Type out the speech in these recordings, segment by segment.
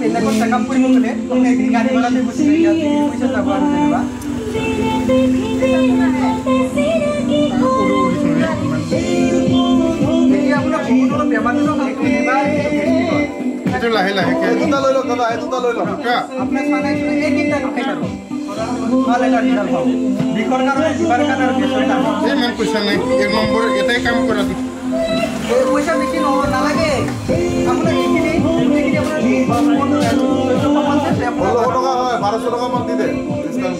বেলেগত check up কৰিবলৈ এইটো লাহে লাহেকে দুটা লৈ লওক দাদা এই দুটা লৈ লওক। আপোনাৰ চানাই চুনাই এই তিনিটা খাই এটা ইমান পইচা নাই এক নম্বৰ এটাই কাম কৰা পইচা বেছি নহ'ব নালাগে। আপোনাৰ এইখিনি ষোল্লশ টকা হয় বাৰশ টকামান দি দে ষোল্লশ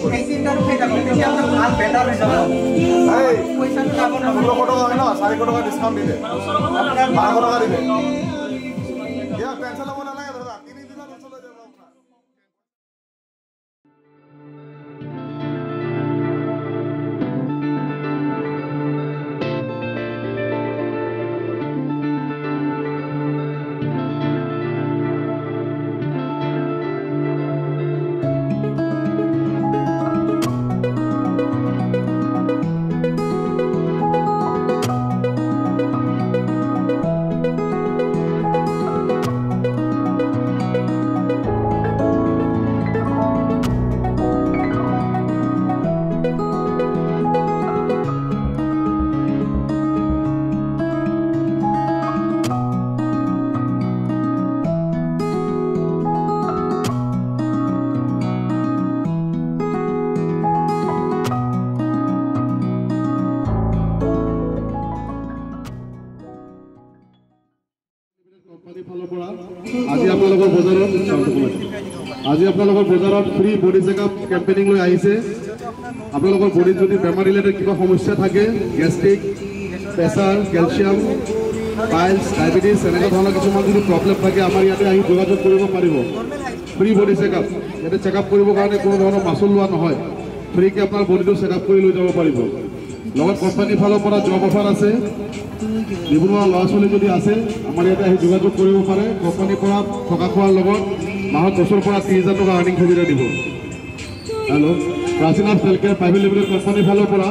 টকা হয় ন চাৰিশ টকা ডিছকাউণ্ট দি দে। বাৰশ টকা দি দে। पेंसिल वाला আজি আপোনালোকৰ বজাৰত ফ্ৰী বডি চেকআপ কেম্পেইনিং লৈ আহিছে। আপোনালোকৰ বডিত যদি বেমাৰ ৰিলেটেড কিবা সমস্যা থাকে gastric pressure calcium piles diabetes এনেকুৱা ধৰণৰ কিছুমান যদি প্ৰব্লেম থাকে আমাৰ ইয়াতে আহি যোগাযোগ কৰিব পাৰিব। ফ্ৰী বডি চেকআপ ইয়াতে চেকআপ কৰিবৰ কাৰণে কোনো ধৰণৰ মাচুল লোৱা নহয়। ফ্ৰীকৈ আপোনাৰ বডিটো চেকআপ কৰি লৈ যাব পাৰিব। লগত কোম্পানীৰ ফালৰ পৰা জব অফাৰ আছে। নিবনুৱা ল'ৰা ছোৱালী যদি আছে আমাৰ ইয়াতে আহি যোগাযোগ কৰিব পাৰে। কোম্পানীৰ পৰা থকা খোৱাৰ লগত মাহত দহৰ পৰা ত্ৰিছ হাজাৰ টকা আৰ্নিং সুবিধা দিব। Hello' Prachinath healthcare private limited কোম্পানীৰ ফালৰ পৰা।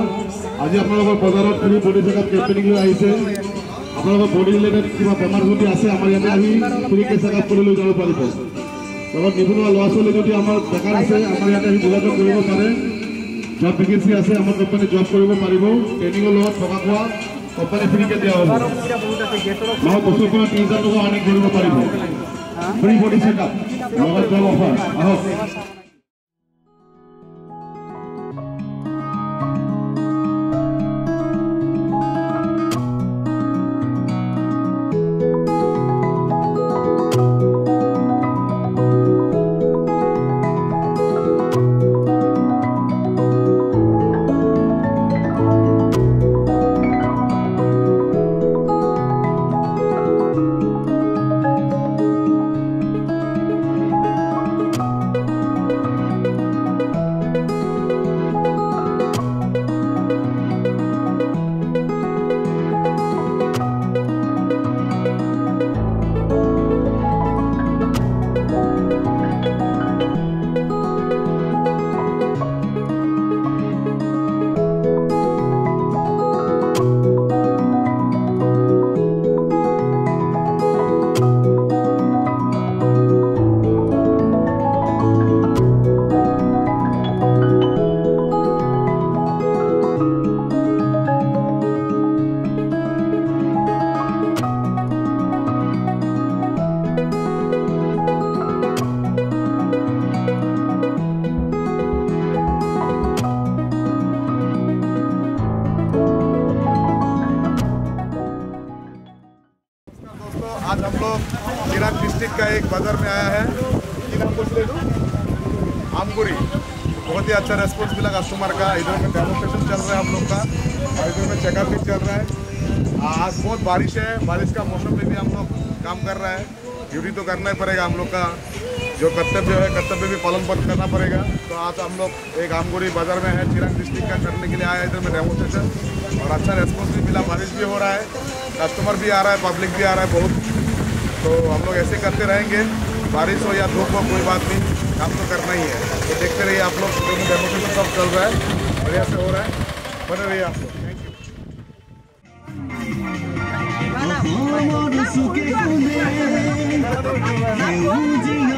আজি আপোনালোকৰ বজাৰত ফ্ৰী বডি চেকআপ কেম্পেইনিং লৈ আহিছে। আপোনালোকৰ বডি ৰিলেটেড কিবা বেমাৰ যদি আছে আমাৰ ইয়াতে আহি ফ্ৰীকৈ চেকআপ কৰি লৈ যাব পাৰিব। লগত নিবনুৱা ল'ৰা ছোৱালী যদি আমাৰ বেকাৰ আছে আমাৰ ইয়াতে আহি যোগাযোগ কৰিব পাৰে। জব ভেকেঞ্চি আছে আমাৰ কোম্পানী জব কৰিব পাৰিব। ট্ৰেইনিঙৰ লগত থকা খোৱা কোম্পানী ফ্ৰীকৈ দিয়া হ'ব। সুবিধা বহুত আছে গেছৰ মাহত বছৰ পৰা ত্ৰিছ হাজাৰ টকা আৰ্নিং কৰিব পাৰিব। ফ্ৰী বডি চেকআপ লগত জব অফাৰ আহক। बाज़ार में आया है। आमपुरी बहुत ही अच्छा रेस्पॉन्स मिला कस्टमर का। इधर में डेमोस्ट्रेशन चल रहा है हम लोग का। और इधर में चेकअप भी चल रहा है। आज बहुत बारिश है। बारिश का मौसम में भी हम लोग काम कर रहा है। ड्यूटी तो करना ही पड़ेगा हम लोग का। जो कर्तव्य है, कर्तव्य भी पालन करना पड़ेगा। तो आज हम लोग एक आमगुरी बाज़ार में है, चिराग डिस्ट्रिक्ट का करने के लिए आया इधर में डेमोस्ट्रेशन और अच्छा रेस्पॉन्स भी मिला। बारिश भी हो रहा है। कस्टमर भी आ रहा है पब्लिक भी आ रहा है, बहुत तो हम लोग ऐसे करते रहेंगे बारिश हो या धूप हो कोई बात नहीं काम तो करना ही है। तो देखते रहिए आप लोग डेमोस्ट्रेशन सब चल रहा है बढ़िया से हो रहा है बने रहिए आप लोग। थैंक यू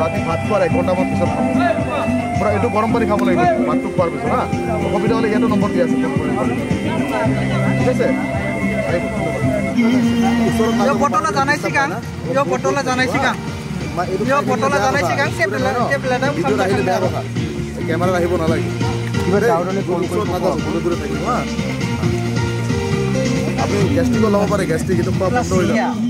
ৰাতি ভাত খোৱাৰ এঘণ্টামান পিছত খাব পূৰা এইটো গৰম পানী খাব লাগিব ভাতটো খোৱাৰ হা অসুবিধা হ'লে ইয়াতো নম্বৰ আছে ঠিক আছে কেমেৰাত আহিব নালাগে দূৰে থাকিব হা আপুনি গেষ্ট্ৰিকো ল'ব পাৰে গেষ্ট্ৰিক এইটো খোৱা বন্ধ হৈ যাব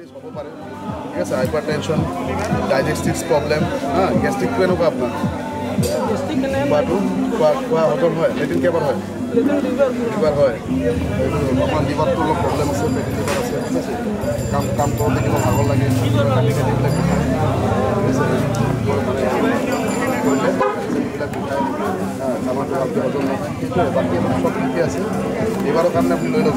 ডায়েবেটিছ হ'ব পাৰে ঠিক আছে হাইপাৰ টেনশ্যন ডাইজেষ্টিভ প্ৰব্লেম হা গেষ্ট্ৰিকটো এনেকুৱা আপোনাৰ খোৱাটো খোৱা খোৱা হজম হয় লেট্ৰিন কেইবাৰ হয় দুবাৰ হয় আপোনাৰ লিভাৰটো অলপ প্ৰব্লেম আছে ফেটি লিভাৰ আছে ঠিক আছে কাম কাম কৰোঁতে কিবা ভাগৰ লাগে কাটি কাটিবিলাক বিষায় ঠিক আছে কৰিলে এইবিলাক বিষায় খানাটো ভালকৈ হজম নহয় সেইটোৱে বাকী চব ঠিকে আছে লিভাৰৰ কাৰণে আপুনি লৈ লওক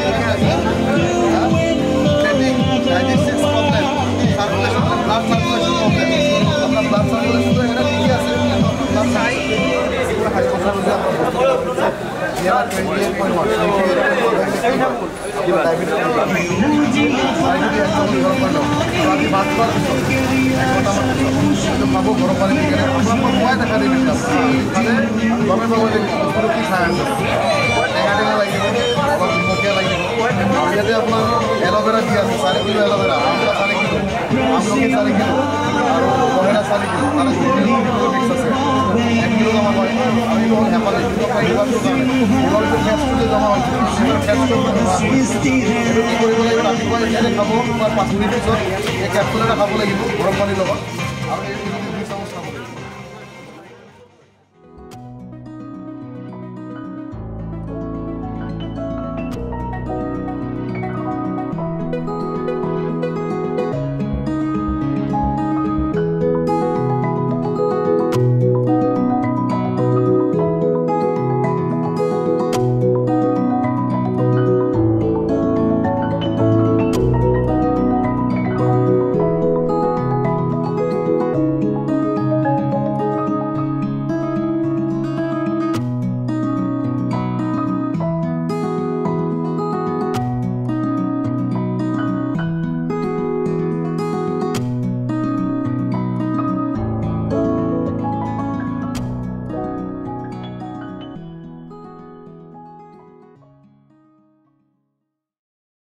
খাব ঘৰৰ পানী মই দেখা পাব লাগিব বস্তুটো কি খাই টেঙা ইয়াতে আপোনাৰ এল'ভেৰা দি আছে চাৰি এল'ভেৰা চাৰি কিলো আমলখি চাৰি কিলো আৰু গমেৰা চাৰি কিলো তাৰে আছে এক কিলো আমি পাঁচ মিনিট পিছত এই কেপচুল এটা খাব লাগিব গৰম পানীৰ লগত। আৰু এই